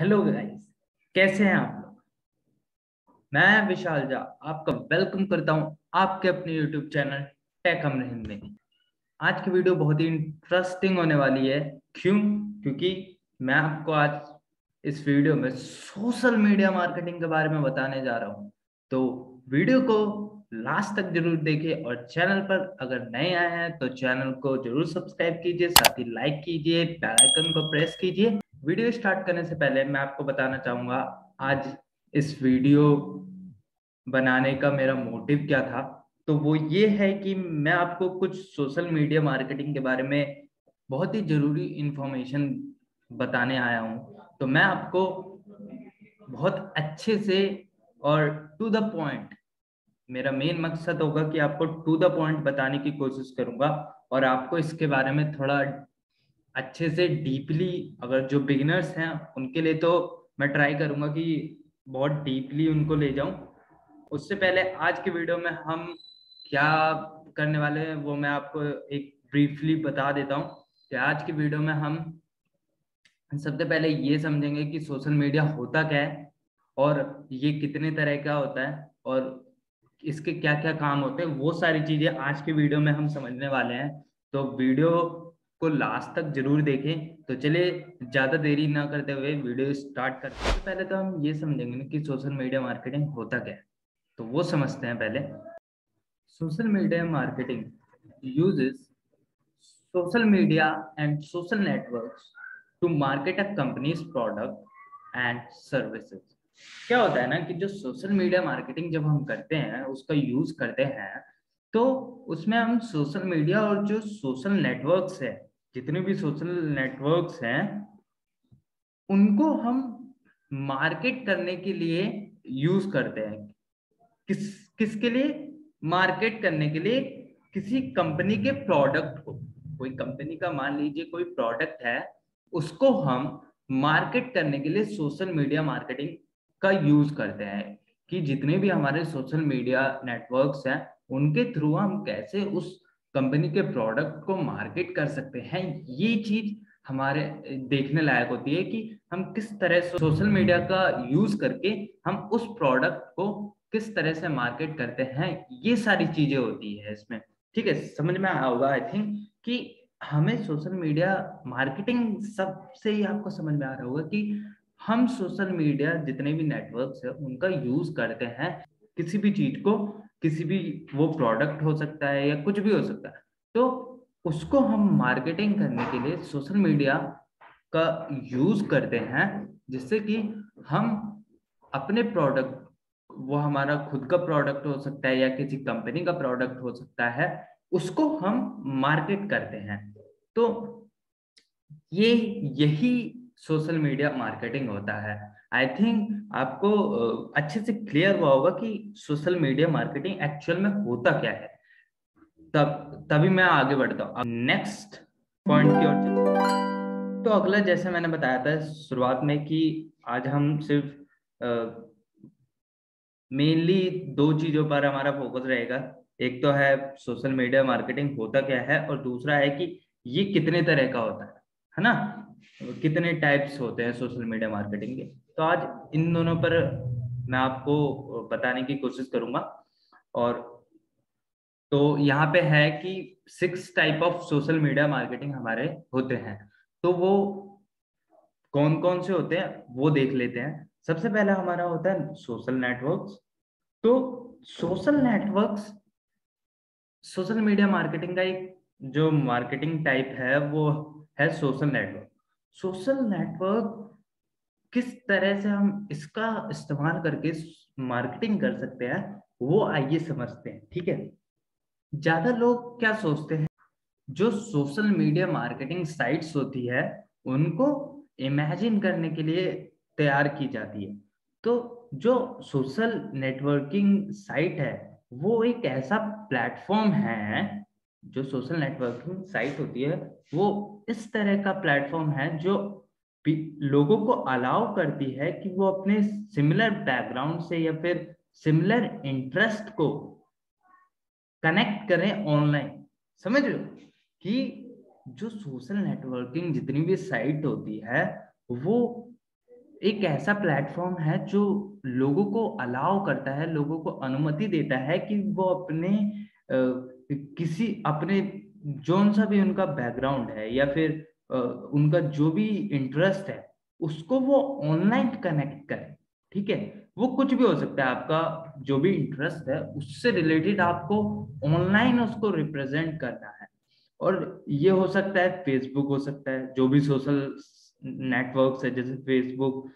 Hello guys कैसे हैं आप लोग? मैं विशाल झा आपका वेलकम करता हूँ आपके अपने यूट्यूब चैनल टेक हिंद में। आज की वीडियो बहुत ही इंटरेस्टिंग होने वाली है। क्यों? क्योंकि मैं आपको आज इस वीडियो में सोशल मीडिया मार्केटिंग के बारे में बताने जा रहा हूँ। तो वीडियो को लास्ट तक ज़रूर देखिए और चैनल पर अगर नए आए हैं तो चैनल को ज़रूर सब्सक्राइब कीजिए, साथ ही लाइक कीजिए बेल आइकन को प्रेस कीजिए। वीडियो स्टार्ट करने से पहले मैं आपको बताना चाहूँगा, आज इस वीडियो बनाने का मेरा मोटिव क्या था? तो वो ये है कि मैं आपको कुछ सोशल मीडिया मार्केटिंग के बारे में बहुत ही ज़रूरी इंफॉर्मेशन बताने आया हूँ। तो मैं आपको बहुत अच्छे से और टू द पॉइंट मेरा मेन मकसद होगा कि आपको टू द पॉइंट बताने की कोशिश करूँगा और आपको इसके बारे में थोड़ा अच्छे से डीपली, अगर जो बिगिनर्स हैं, उनके लिए तो मैं ट्राई करूँगा कि बहुत डीपली उनको ले जाऊँ। उससे पहले आज के वीडियो में हम क्या करने वाले हैं, वो मैं आपको एक ब्रीफली बता देता हूँ कि आज की वीडियो में हम सबसे पहले ये समझेंगे कि सोशल मीडिया होता क्या है और ये कितने तरह का होता है और इसके क्या क्या काम होते हैं, वो सारी चीज़ें आज की वीडियो में हम समझने वाले हैं। तो वीडियो को लास्ट तक ज़रूर देखें। तो चले ज़्यादा देरी ना करते हुए वीडियो स्टार्ट करते हैं। पहले तो हम ये समझेंगे ना कि सोशल मीडिया मार्केटिंग होता क्या है। तो वो समझते हैं पहले। Social media marketing uses social media and social networks to market a companies product and services क्या होता है ना कि जो सोशल मीडिया मार्केटिंग जब हम करते हैं, उसका यूज़ करते हैं तो उसमें हम सोशल मीडिया और जो सोशल नेटवर्क्स है जितने भी सोशल नेटवर्क्स हैं, उनको हम मार्केट करने के लिए यूज़ करते हैं। किस, किसके लिए? मार्केट करने के लिए किसी कंपनी के प्रोडक्ट को। कोई कंपनी का मान लीजिए कोई प्रोडक्ट है, उसको हम मार्केट करने के लिए सोशल मीडिया मार्केटिंग का यूज़ करते हैं कि जितने भी हमारे सोशल मीडिया नेटवर्क्स हैं, उनके थ्रू हम कैसे उस कंपनी के प्रोडक्ट को मार्केट कर सकते हैं। ये चीज़ हमारे देखने लायक होती है कि हम किस तरह सोशल मीडिया का यूज़ करके हम उस प्रोडक्ट को किस तरह से मार्केट करते हैं, ये सारी चीज़ें होती है इसमें। ठीक है, समझ में आया होगा आई थिंक कि हमें सोशल मीडिया मार्केटिंग सबसे ही आपको समझ में आ रहा होगा कि हम सोशल मीडिया जितने भी नेटवर्क्स है, उनका यूज़ करते हैं, किसी भी चीज़ को किसी भी वो प्रोडक्ट हो सकता है या कुछ भी हो सकता है। तो उसको हम मार्केटिंग करने के लिए सोशल मीडिया का यूज़ करते हैं, जिससे कि हम अपने प्रोडक्ट वो हमारा खुद का प्रोडक्ट हो सकता है या किसी कंपनी का प्रोडक्ट हो सकता है, उसको हम मार्केट करते हैं। तो ये यही सोशल मीडिया मार्केटिंग होता है। आई थिंक आपको अच्छे से क्लियर हुआ होगा कि सोशल मीडिया मार्केटिंग एक्चुअल में होता क्या है। तब, तभी मैं आगे बढ़ता हूँ। नेक्स्ट पॉइंट की ओर तो अगला, जैसे मैंने बताया था शुरुआत में कि आज हम सिर्फ़ मेनली दो चीज़ों पर हमारा फोकस रहेगा। एक तो है सोशल मीडिया मार्केटिंग होता क्या है और दूसरा है कि ये कितने तरह का होता है है ना? कितने टाइप्स होते हैं सोशल मीडिया मार्केटिंग के। तो आज इन दोनों पर मैं आपको बताने की कोशिश करूँगा। और तो यहाँ पे है कि six type of social media marketing हमारे होते हैं। तो वो कौन कौन से होते हैं, वो देख लेते हैं। सबसे पहला हमारा होता है सोशल नेटवर्क्स तो social networks social media marketing का एक जो मार्केटिंग टाइप है, वो है सोशल नेटवर्क सोशल नेटवर्क किस तरह से हम इसका इस्तेमाल करके मार्केटिंग कर सकते हैं, वो आइए समझते हैं, ठीक है? ज़्यादा लोग क्या सोचते हैं? जो सोशल मीडिया मार्केटिंग साइट्स होती है, उनको इमेजिन करने के लिए तैयार की जाती है। तो जो सोशल नेटवर्किंग साइट है, वो एक ऐसा प्लेटफॉर्म है, जो सोशल नेटवर्किंग साइट होती है, वो इस तरह का प्लेटफॉर्म है, जो लोगों को अलाउ करती है कि वो अपने सिमिलर बैकग्राउंड से या फिर सिमिलर इंटरेस्ट को कनेक्ट करें ऑनलाइन समझ लो कि जो सोशल नेटवर्किंग जितनी भी साइट होती है, वो एक ऐसा प्लेटफॉर्म है जो लोगों को अलाउ करता है, लोगों को अनुमति देता है कि वो अपने किसी, अपने, जोन सा भी उनका बैकग्राउंड है या फिर उनका जो भी इंटरेस्ट है, उसको वो ऑनलाइन कनेक्ट करें, ठीक है? वो कुछ भी हो सकता है, आपका जो भी इंटरेस्ट है, उससे रिलेटेड आपको ऑनलाइन उसको रिप्रेजेंट करना है। और ये हो सकता है फेसबुक हो सकता है, जो भी सोशल नेटवर्क है, जैसे फेसबुक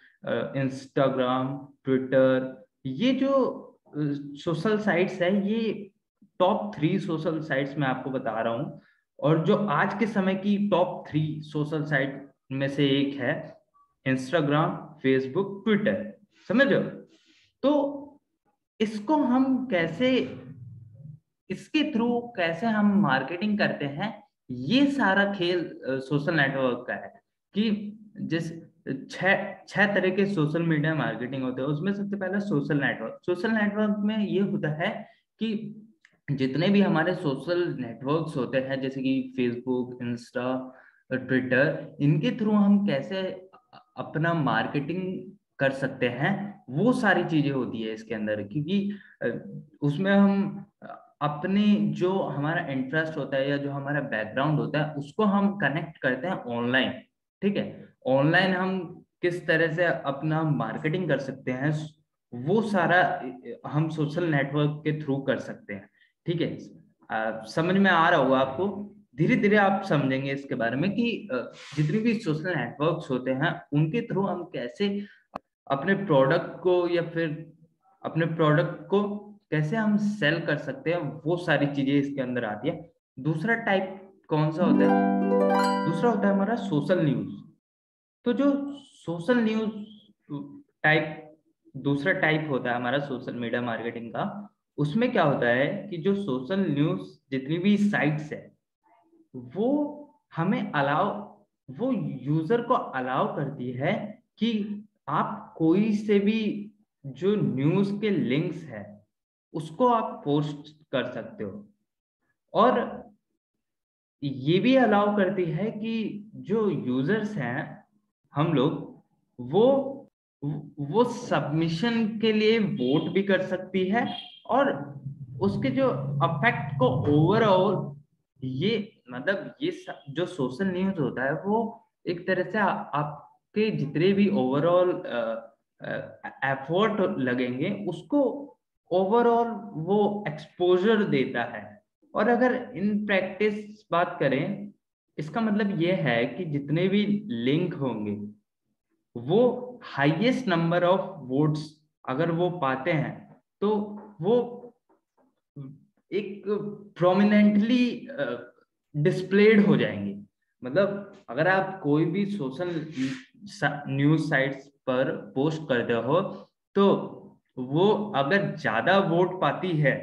इंस्टाग्राम ट्विटर ये जो सोशल साइट्स है, ये टॉप थ्री सोशल साइट्स मैं आपको बता रहा हूँ और जो आज के समय की टॉप थ्री सोशल साइट में से एक है इंस्टाग्राम फेसबुक ट्विटर समझ तो इसको हम कैसे, इसके थ्रू कैसे हम मार्केटिंग करते हैं, ये सारा खेल सोशल नेटवर्क का है कि जिस छह छह तरह के सोशल मीडिया मार्केटिंग होते हैं, उसमें सबसे पहला सोशल नेटवर्क सोशल नेटवर्क में ये होता है कि जितने भी हमारे सोशल नेटवर्क्स होते हैं, जैसे कि फेसबुक इंस्टा ट्विटर इनके थ्रू हम कैसे अपना मार्केटिंग कर सकते हैं, वो सारी चीज़ें होती है इसके अंदर। क्योंकि उसमें हम अपने जो हमारा इंटरेस्ट होता है या जो हमारा बैकग्राउंड होता है, उसको हम कनेक्ट करते हैं ऑनलाइन ठीक है? ऑनलाइन हम किस तरह से अपना मार्केटिंग कर सकते हैं, वो सारा हम सोशल नेटवर्क के थ्रू कर सकते हैं। ठीक है? समझ में आ रहा होगा आपको। धीरे धीरे आप समझेंगे इसके बारे में कि जितने भी सोशल नेटवर्क्स होते हैं, उनके थ्रू हम कैसे अपने प्रोडक्ट को या फिर अपने प्रोडक्ट को कैसे हम सेल कर सकते हैं, वो सारी चीज़ें इसके अंदर आती है। दूसरा टाइप कौन सा होता है? दूसरा होता है हमारा सोशल न्यूज़ तो जो सोशल न्यूज़ टाइप दूसरा टाइप होता है हमारा सोशल मीडिया मार्केटिंग का उसमें क्या होता है कि जो सोशल न्यूज़ जितनी भी साइट्स है, वो हमें अलाउ वो यूज़र को अलाउ करती है कि आप कोई से भी जो न्यूज़ के लिंक्स है, उसको आप पोस्ट कर सकते हो। और ये भी अलाउ करती है कि जो यूज़र्स हैं, हम लोग, वो वो सबमिशन के लिए वोट भी कर सकती है और उसके जो अफेक्ट को ओवरऑल ये मतलब ये जो सोशल न्यूज़ होता है, वो एक तरह से आप के जितने भी ओवरऑल एफर्ट लगेंगे, उसको ओवरऑल वो एक्सपोजर देता है। और अगर इन प्रैक्टिस बात करें, इसका मतलब ये है कि जितने भी लिंक होंगे, वो हाईएस्ट नंबर ऑफ़ वोट्स अगर वो पाते हैं तो वो एक प्रोमिनेंटली डिस्प्लेड हो जाएँगे। मतलब अगर आप कोई भी सोशल न्यूज़ साइट्स पर पोस्ट करते हो तो वो अगर ज़्यादा वोट पाती है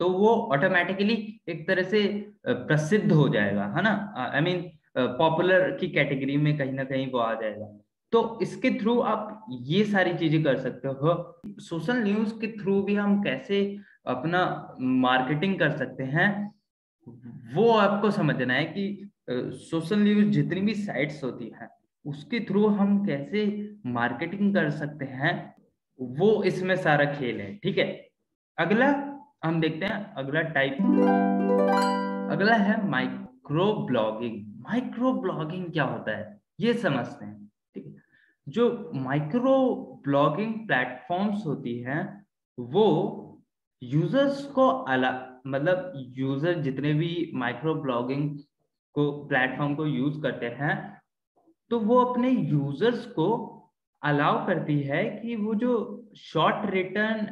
तो वो ऑटोमेटिकली एक तरह से प्रसिद्ध हो जाएगा, है ना? आई मीन पॉपुलर की कैटेगरी में कहीं ना कहीं वो आ जाएगा। तो इसके थ्रू आप ये सारी चीज़ें कर सकते हो। सोशल न्यूज़ के थ्रू भी हम कैसे अपना मार्केटिंग कर सकते हैं, वो आपको समझना है कि सोशल न्यूज़ जितनी भी साइट्स होती हैं, उसके थ्रू हम कैसे मार्केटिंग कर सकते हैं, वो इसमें सारा खेल है, ठीक है? अगला, हम देखते हैं, अगला टाइप अगला है माइक्रो ब्लॉगिंग माइक्रो ब्लॉगिंग क्या होता है? ये समझते हैं। ठीक है। जो माइक्रो ब्लॉगिंग प्लेटफॉर्म्स होती हैं, वो यूज़र्स को अलग मतलब यूज़र जितने भी माइक्रो ब्लॉगिंग को प्लेटफॉर्म को यूज़ करते हैं तो वो अपने यूज़र्स को अलाउ करती है कि वो जो शॉर्ट रिटर्न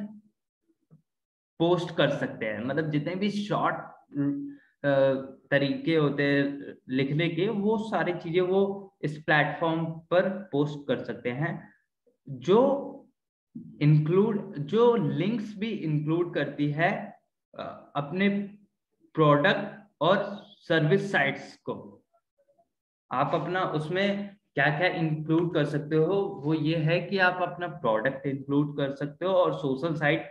पोस्ट कर सकते हैं। मतलब जितने भी शॉर्ट तरीके होते हैं लिखने के, वो सारी चीज़ें वो इस प्लेटफॉर्म पर पोस्ट कर सकते हैं, जो इंक्लूड जो लिंक्स भी इंक्लूड करती है अपने प्रोडक्ट और सर्विस साइट्स को। आप अपना उसमें क्या क्या इंक्लूड कर सकते हो, वो ये है कि आप अपना प्रोडक्ट इंक्लूड कर सकते हो और सोशल साइट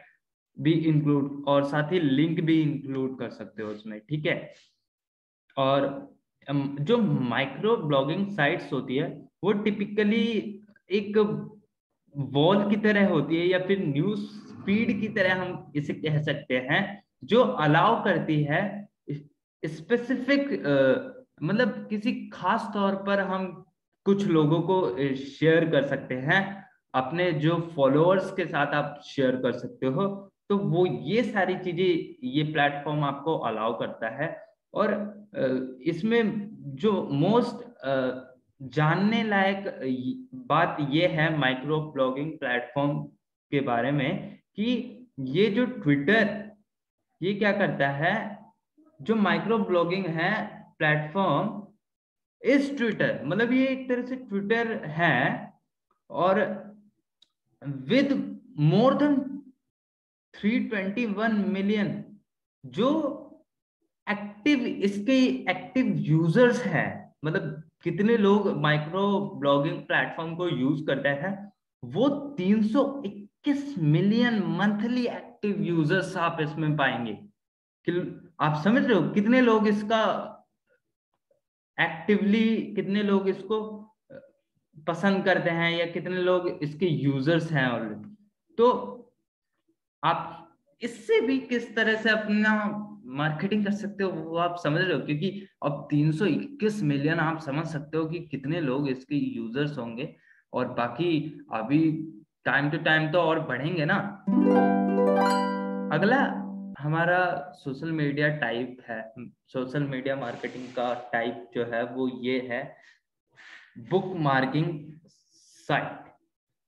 भी इंक्लूड और साथ ही लिंक भी इंक्लूड कर सकते हो उसमें, ठीक है? और जो माइक्रो ब्लॉगिंग साइट्स होती है, वो टिपिकली एक वॉल की तरह होती है या फिर न्यूज़ फ़ीड की तरह हम इसे कह सकते हैं, जो अलाउ करती है स्पेसिफिक मतलब किसी खास तौर पर हम कुछ लोगों को शेयर कर सकते हैं। अपने जो फॉलोअर्स के साथ आप शेयर कर सकते हो तो वो ये सारी चीज़ें, ये प्लेटफॉर्म आपको अलाउ करता है। और इसमें जो मोस्ट जानने लायक बात ये है माइक्रो ब्लॉगिंग प्लेटफॉर्म के बारे में कि ये जो ट्विटर ये क्या करता है? जो माइक्रो ब्लॉगिंग है प्लेटफॉर्म इस ट्विटर मतलब ये एक तरह से ट्विटर है और विद मोर देन 321 मिलियन जो एक्टिव इसके एक्टिव यूज़र्स हैं। मतलब कितने लोग माइक्रो ब्लॉगिंग प्लेटफॉर्म को यूज़ करते हैं, वो 321 मिलियन मंथली एक्टिव यूज़र्स आप इसमें पाएँगे। कि आप समझ रहे हो कितने लोग इसका एक्टिवली कितने लोग इसको, पसंद करते हैं या कितने लोग इसके यूज़र्स हैं ऑलरेडी तो आप इससे भी किस तरह से अपना मार्केटिंग कर सकते हो, वो आप समझ रहे हो, क्योंकि अब 321 मिलियन आप समझ सकते हो कि कितने लोग इसके यूज़र्स होंगे और बाकी अभी टाइम टू टाइम तो और बढ़ेंगे ना। अगला, हमारा सोशल मीडिया टाइप है सोशल मीडिया मार्केटिंग का टाइप जो है वो ये है बुक मार्किंग साइट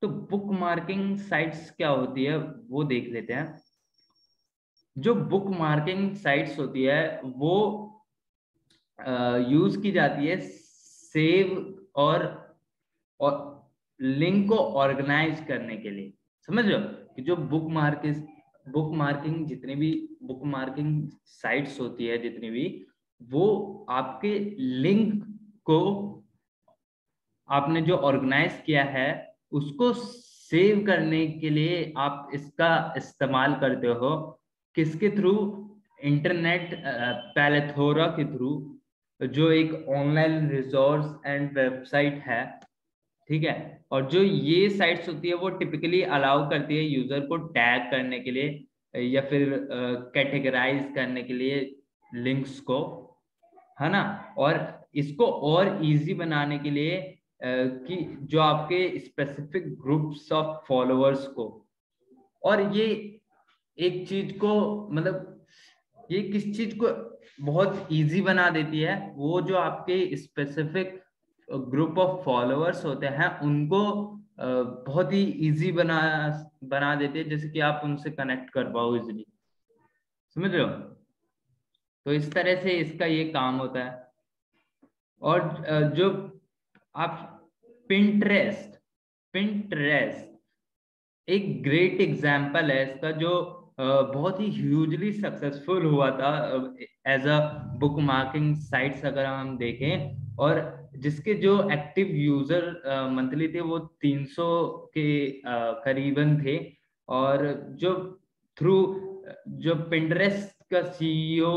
तो बुक मार्किंग साइट्स क्या होती है, वो देख लेते हैं। जो बुक मार्किंग साइट्स होती है, वो यूज़ की जाती है सेव और और लिंक को ऑर्गेनाइज करने के लिए। समझ हो? कि जो बुक मार्किंग बुक मार्किंग जितनी भी बुक मार्किंग साइट्स होती है, जितनी भी, वो आपके लिंक को आपने जो ऑर्गेनाइज किया है, उसको सेव करने के लिए आप इसका इस्तेमाल करते हो। किसके थ्रू? इंटरनेट पैलेथोरा के थ्रू जो एक ऑनलाइन रिसोर्स एंड वेबसाइट है ठीक है? और जो ये साइट्स होती है वो टिपिकली अलाउ करती है यूज़र को टैग करने के लिए या फिर कैटेगराइज uh, करने के लिए लिंक्स को है ना? और इसको और इजी बनाने के लिए uh, कि जो आपके स्पेसिफिक ग्रुप्स ऑफ़ फॉलोअर्स को। और ये एक चीज़ को मतलब ये किस चीज़ को बहुत इजी बना देती है, वो जो आपके स्पेसिफिक ग्रुप ऑफ़ फॉलोअर्स होते हैं, उनको बहुत ही इजी बना बना देते हैं, जैसे कि आप उनसे कनेक्ट कर पाओ इजिली समझ हो? तो इस तरह से इसका ये काम होता है। और जो आप पिंट्रेस्ट पिंट्रेस्ट एक ग्रेट एग्ज़ाम्पल है इसका, जो बहुत ही ह्यूजली सक्सेसफुल हुआ था as a bookmarking sites अगर हम देखें, और जिसके जो एक्टिव यूज़र मंथली थे, वो 300 के करीबन थे, और जो थ्रू जो पिंटरेस्ट का सीईओ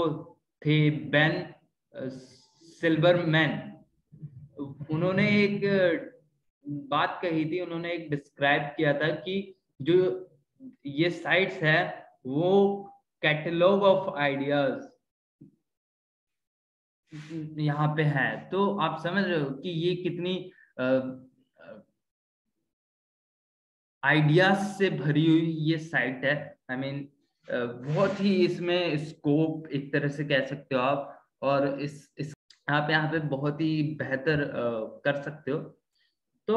थे बेन सिल्वरमैन उन्होंने एक बात कही थी, उन्होंने एक डिस्क्राइब किया था कि जो ये साइट्स है वो कैटलॉग ऑफ़ आइडियाज़ यहाँ पे है। तो आप समझ रहे हो कि ये कितनी आइडियाज़ से भरी हुई ये साइट है। आई I मीन mean, बहुत ही इसमें स्कोप एक तरह से कह सकते हो आप और इस इस आप यहाँ पे बहुत ही बेहतर कर सकते हो। तो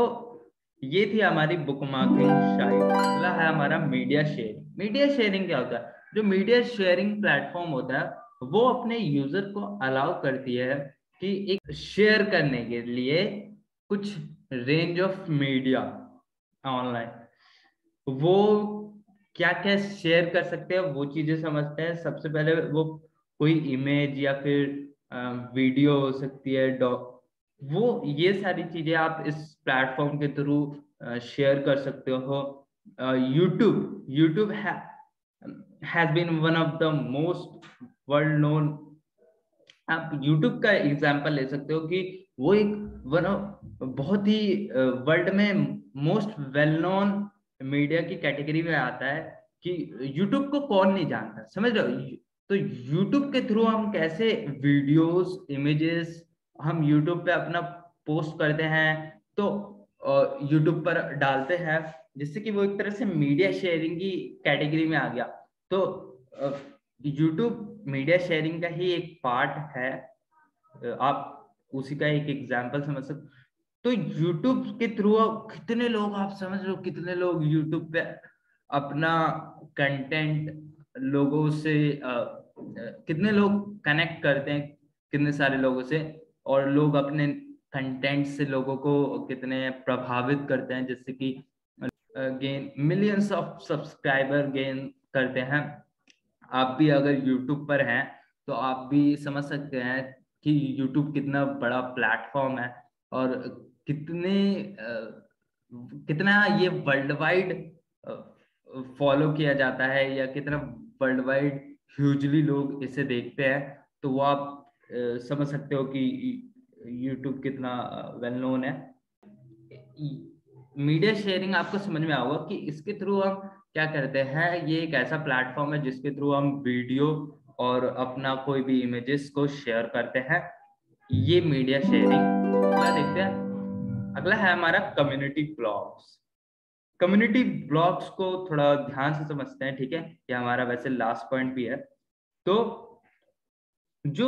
ये थी हमारी बुक मार्किंग शायद अगला है हमारा मीडिया शेयरिंग मीडिया शेयरिंग क्या होता है? जो मीडिया शेयरिंग प्लेटफॉर्म होता है, वो अपने यूज़र को अलाउ करती है कि एक शेयर करने के लिए कुछ रेंज ऑफ़ मीडिया ऑनलाइन वो क्या क्या शेयर कर सकते हैं, वो चीज़ें समझते हैं। सबसे पहले वो कोई इमेज या फिर वीडियो हो सकती है डॉक वो ये सारी चीज़ें आप इस प्लेटफॉर्म के थ्रू शेयर कर सकते हो। YouTube YouTube has been one of the most world known आप यूट्यूब का एग्ज़ाम्पल ले सकते हो कि वो एक वन बहुत ही वर्ल्ड में मोस्ट वेल नोन मीडिया की कैटेगरी में आता है कि यूट्यूब को कौन नहीं जानता। समझ रहे हो? तो यूट्यूब के थ्रू हम कैसे वीडियोस इमेजेस हम यूट्यूब पे अपना पोस्ट करते हैं तो यूट्यूब पर डालते हैं। जिससे कि वो एक तरह से मीडिया शेयरिंग की कैटेगरी में आ गया। तो यूट्यूब मीडिया शेयरिंग का ही एक पार्ट है। आप उसी का एक एग्ज़ाम्पल समझ सकते तो यूट्यूब के थ्रू कितने लोग आप समझ हो कितने लोग यूट्यूब पे अपना कंटेंट लोगों से आ, कितने लोग कनेक्ट करते हैं कितने सारे लोगों से और लोग अपने कंटेंट से लोगों को कितने प्रभावित करते हैं जिससे कि gain millions of subscriber gain करते हैं। आप भी अगर यूट्यूब पर हैं तो आप भी समझ सकते हैं कि यूट्यूब कितना बड़ा प्लेटफॉर्म है और कितने कितना ये वर्ल्ड वाइड फॉलो किया जाता है या कितना वर्ल्ड वाइड ह्यूजली लोग इसे देखते हैं तो वो आप समझ सकते हो कि यूट्यूब कितना वेल नोन है। मीडिया शेयरिंग आपको समझ में आएगा कि इसके थ्रू हम क्या करते हैं, ये एक ऐसा प्लेटफॉर्म है जिसके थ्रू हम वीडियो और अपना कोई भी इमेजेस को शेयर करते हैं। ये मीडिया शेयरिंग। अगला देखते हैं, अगला है हमारा कम्युनिटी ब्लॉग्स कम्युनिटी ब्लॉग्स को थोड़ा ध्यान से समझते हैं, ठीक है? ये हमारा वैसे लास्ट पॉइंट भी है। तो जो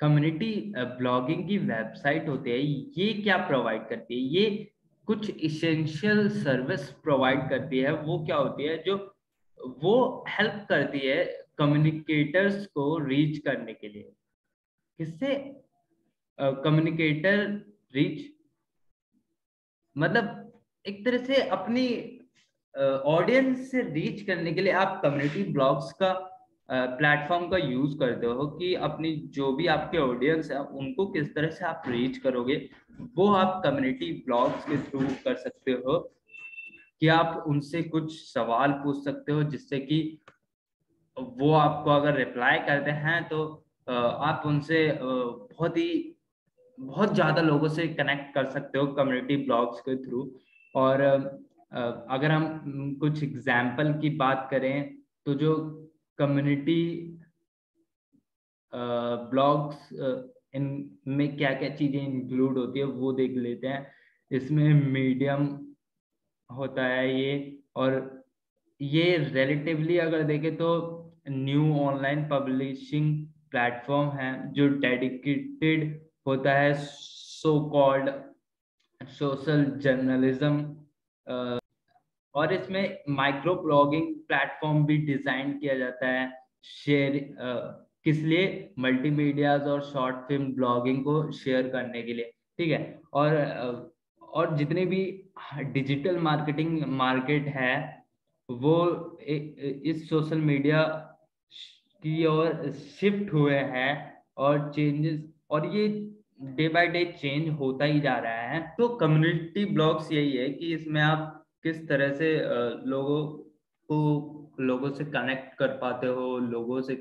कम्युनिटी ब्लॉगिंग की वेबसाइट होती है, ये क्या प्रोवाइड करती है? ये कुछ इसेंशियल सर्विस प्रोवाइड करती है, वो क्या होती है, जो वो हेल्प करती है कम्युनिकेटर्स को रीच करने के लिए। किससे? कम्युनिकेटर रीच मतलब एक तरह से अपनी ऑडियंस से रीच करने के लिए आप कम्युनिटी ब्लॉग्स का प्लेटफॉर्म का यूज़ करते हो कि अपनी जो भी आपके ऑडियंस है, उनको किस तरह से आप रीच करोगे, वो आप कम्युनिटी ब्लॉग्स के थ्रू कर सकते हो कि आप उनसे कुछ सवाल पूछ सकते हो, जिससे कि वो आपको अगर रिप्लाई करते हैं तो आप उनसे बहुत ही, बहुत ज़्यादा लोगों से कनेक्ट कर सकते हो कम्युनिटी ब्लॉग्स के थ्रू और अगर हम कुछ एग्ज़ाम्पल की बात करें तो जो कम्युनिटी ब्लॉग्स इन में क्या क्या चीज़ें इंक्लूड होती है, वो देख लेते हैं। इसमें मीडियम होता है ये, और ये रिलेटिवली अगर देखें तो न्यू ऑनलाइन पब्लिशिंग प्लेटफॉर्म है, जो डेडिकेटेड होता है सो कॉल्ड सोशल जर्नलिज्म और इसमें माइक्रो ब्लॉगिंग प्लेटफॉर्म भी डिज़ाइन किया जाता है। शेयर किस लिए? मल्टीमीडियाज और शॉर्ट फ़िल्म ब्लॉगिंग को शेयर करने के लिए, ठीक है? और और जितने भी डिजिटल मार्केटिंग मार्केट है, वो इस सोशल मीडिया की ओर शिफ्ट हुए हैं और चेंजेस और ये डे बाय डे चेंज होता ही जा रहा है। तो कम्युनिटी ब्लॉग्स यही है कि इसमें आप किस तरह से लोगों को, लोगों से कनेक्ट कर पाते हो? लोगों से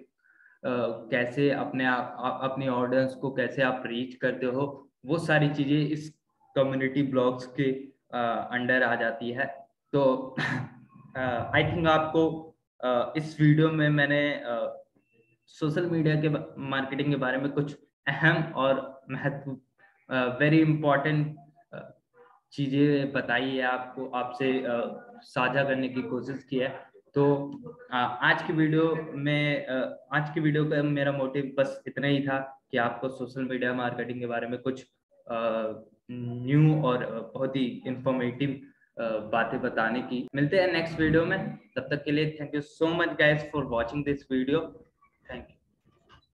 कैसे अपने आप अपनी ऑडियंस को कैसे आप रीच करते हो? वो सारी चीज़ें इस कम्युनिटी ब्लॉग्स के अंडर आ जाती है। तो आई थिंक आपको इस वीडियो में मैंने सोशल मीडिया के मार्केटिंग के बारे में कुछ अहम और महत्व वेरी इंपॉर्टेंट चीज़ें बताई है आपको, आपसे साझा करने की कोशिश की है। तो आज की वीडियो में आज की वीडियो का मेरा मोटिव बस इतना ही था कि आपको सोशल मीडिया मार्केटिंग के बारे में कुछ न्यू और बहुत ही इंफॉर्मेटिव बातें बताने की। मिलते हैं नेक्स्ट वीडियो में। तब तक के लिए thank you so much guys for watching this video